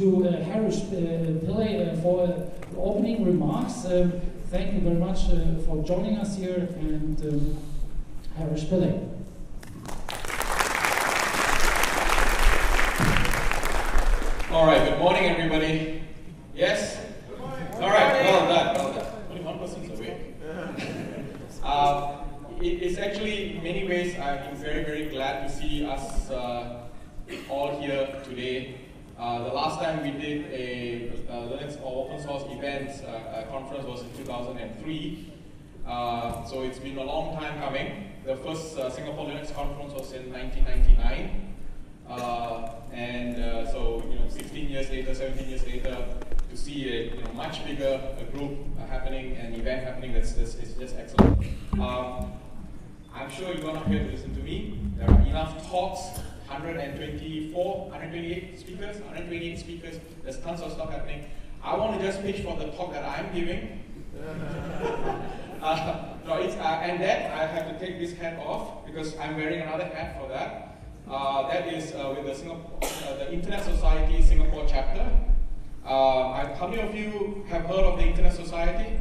to uh, Harry uh, Pillay uh, for uh, opening remarks. Um, thank you very much uh, for joining us here, and um, Harish Pillay. All right, good morning, everybody. Yes? All right, well done, well done. Only one person's awake. Uh, it's actually, in many ways, I'm very, very glad to see us uh, all here today. Uh, the last time we did a uh, Linux or open source event uh, conference was in 2003. Uh, so it's been a long time coming. The first uh, Singapore Linux conference was in 1999. Uh, and uh, so, you know, 16 years later, 17 years later, to see a you know, much bigger group uh, happening, an event happening, that's, that's it's just excellent. Um, I'm sure you're not here to listen to me. There are enough talks, 124, 128 speakers, 128 speakers. There's tons of stuff happening. I want to just pitch for the talk that I'm giving. uh, no, it's, uh, and then I have to take this hat off because I'm wearing another hat for that. Uh, that is uh, with the, Singapore, uh, the Internet Society Singapore chapter. Uh, how many of you have heard of the Internet Society?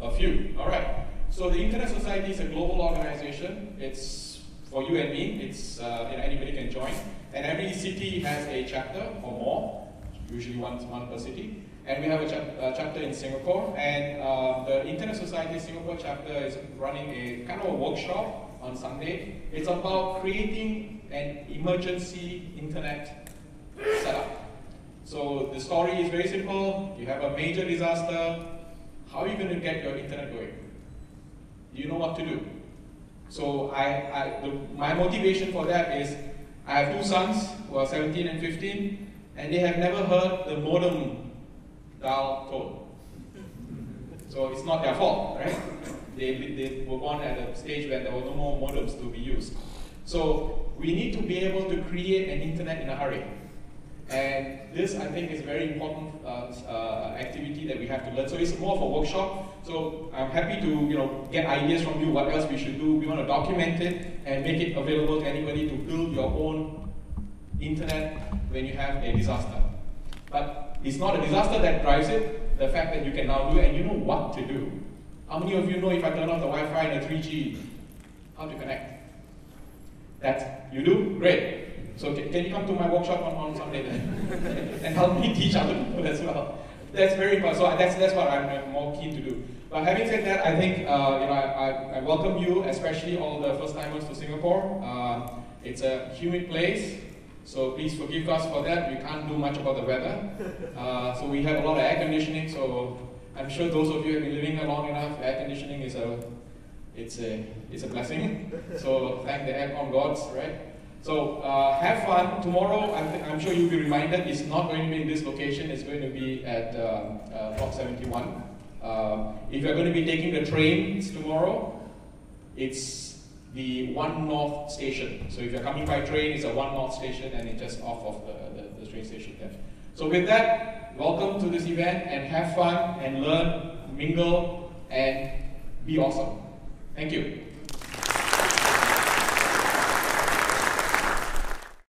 A few, all right. So the Internet Society is a global organization. It's for you and me. It's uh, you know, anybody can join. And every city has a chapter or more, usually one, one per city. And we have a chap chapter in Singapore. And uh, the Internet Society Singapore chapter is running a kind of a workshop on Sunday. It's about creating an emergency internet setup. So the story is very simple. You have a major disaster. How are you going to get your internet going? You know what to do? So I, I the, my motivation for that is I have two sons who are 17 and 15, and they have never heard the modem dial tone. So it's not their fault, right? they, they were born at a stage where there were no more modems to be used. So we need to be able to create an internet in a hurry. And this, I think, is a very important uh, uh, activity that we have to learn. So it's more of a workshop. So I'm happy to, you know, get ideas from you. What else we should do? We want to document it and make it available to anybody to build your own internet when you have a disaster. But it's not a disaster that drives it. The fact that you can now do it and you know what to do. How many of you know if I turn off the Wi-Fi and the 3G, how to connect? That you do? Great. So can, can you come to my workshop on, on Sunday then? and help me teach other people as well. That's very important. So that's, that's what I'm more keen to do. But having said that, I think uh, you know, I, I, I, welcome you, especially all the first-timers to Singapore. Uh, it's a humid place, so please forgive us for that. We can't do much about the weather. Uh, so we have a lot of air conditioning, so I'm sure those of you have been living long enough, air conditioning is a, it's a, it's a blessing. So thank the aircon gods, right? So uh, have fun. Tomorrow, I'm, I'm, sure you'll be reminded, it's not going to be in this location. It's going to be at um, uh, Block 71. Uh, if you're going to be taking the trains tomorrow, it's the One North station. So if you're coming by train, it's a One North station and it's just off of the, the, the train station there. So with that, welcome to this event and have fun and learn, mingle, and be awesome. Thank you.